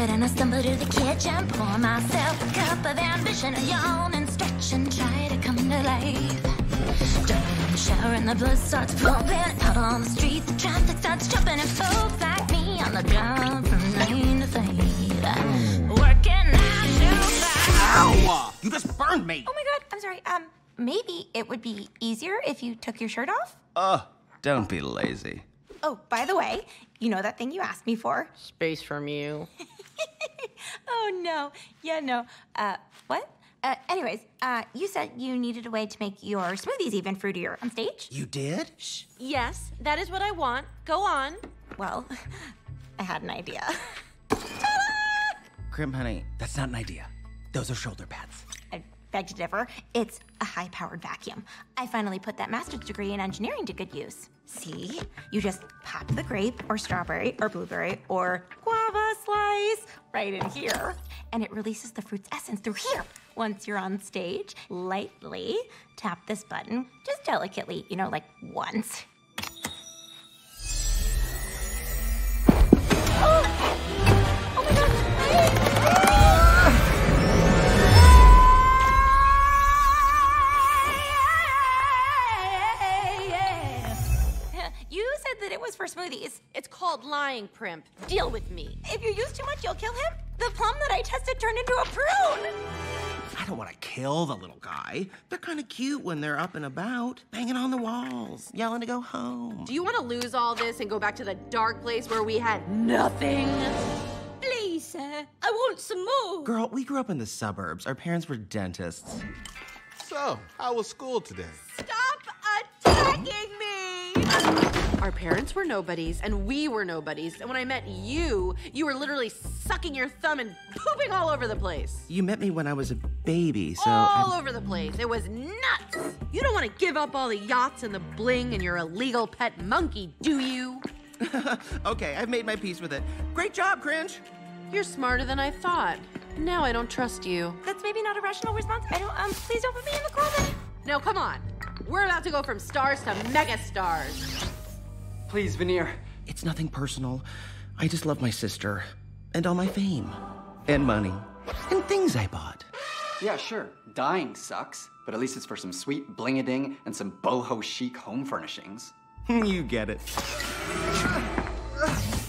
tired and I stumble to the kitchen, pour myself a cup of ambition, and yawn and stretch and try to come to life. Jump in the shower and the blood starts pumping. Out on the street, the traffic starts jumping, and folks like me on the job from nine to five. Working nine to five. Ow! You just burned me! Oh my god, I'm sorry. Um, maybe it would be easier if you took your shirt off? Uh, don't be lazy. Oh, by the way, you know that thing you asked me for? Space from you. Oh no. Yeah, no. Uh, what? Uh, anyways, uh, you said you needed a way to make your smoothies even fruitier on stage? You did? Shh. Yes, that is what I want. Go on. Well, I had an idea. Crim, honey, that's not an idea. Those are shoulder pads. I beg to differ. It's a high powered vacuum. I finally put that master's degree in engineering to good use. See? You just pop the grape or strawberry or blueberry or guava slice right in here, and it releases the fruit's essence through here. Once you're on stage, lightly tap this button, just delicately, you know, like once. That it was for smoothies. It's called lying, Primp. Deal with me. If you use too much, you'll kill him. The plum that I tested turned into a prune. I don't want to kill the little guy. They're kind of cute when they're up and about, banging on the walls, yelling to go home. Do you want to lose all this and go back to the dark place where we had nothing? Please, sir. I want some more. Girl, we grew up in the suburbs. Our parents were dentists. So, how was school today? Stop attacking me! Our parents were nobodies, and we were nobodies. And when I met you, you were literally sucking your thumb and pooping all over the place. You met me when I was a baby, so. all I'm- over the place. It was nuts. You don't want to give up all the yachts and the bling and your illegal pet monkey, do you? okay, I've made my peace with it. Great job, Cringe. You're smarter than I thought. Now I don't trust you. That's maybe not a rational response. I don't, um, please don't put me in the closet. No, come on. We're about to go from stars to mega stars. Please, Veneer. It's nothing personal. I just love my sister and all my fame and money and things I bought. Yeah, sure. Dying sucks, but at least it's for some sweet bling a ding and some boho chic home furnishings. you get it.